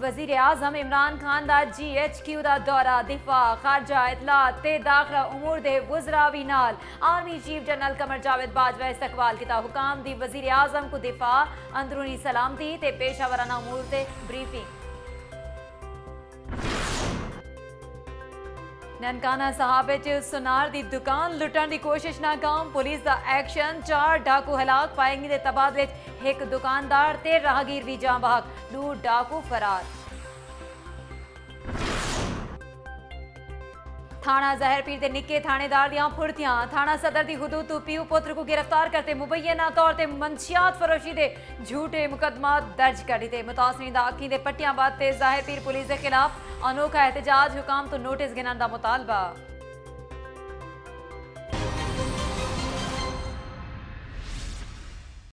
وزیر اعظم عمران خان دا جی ایچ کیو دا دورہ دفاع، خارجہ اطلاعات، تے داخلہ امور دے وزراوی نال۔ آرمی چیف جنرل کمر جاوید باجوہ استقبال کیتا حکام دی وزیر اعظم کو دفاع، اندرونی سلامتی تے پیشہ ورانہ امور تے بریفنگ ننکانہ صحابے چ سنار دی دکان لٹن دی کوشش ناکام پولیس دا ایکشن چار ڈاکو ہلاک پائیں گی دے تبادلے چ ایک دکاندار تے راہگیر بھی جان بحق دو ڈاکو فرار تھانہ زہر پیر دے نکے تھانے دار دیاں پھڑتیاں تھانہ صدر دی حدود تو پیو پتر کو گرفتار کرتے مبینہ طور تے منشیات فروشی دے جھوٹے مقدمات درج کر دیتے متاثرین دا اکھی دے پٹیاں بات تے ظاہر پیر پولیس دے خلاف انوکھا احتجاج حکام تو نوٹس گنان دا مطالبہ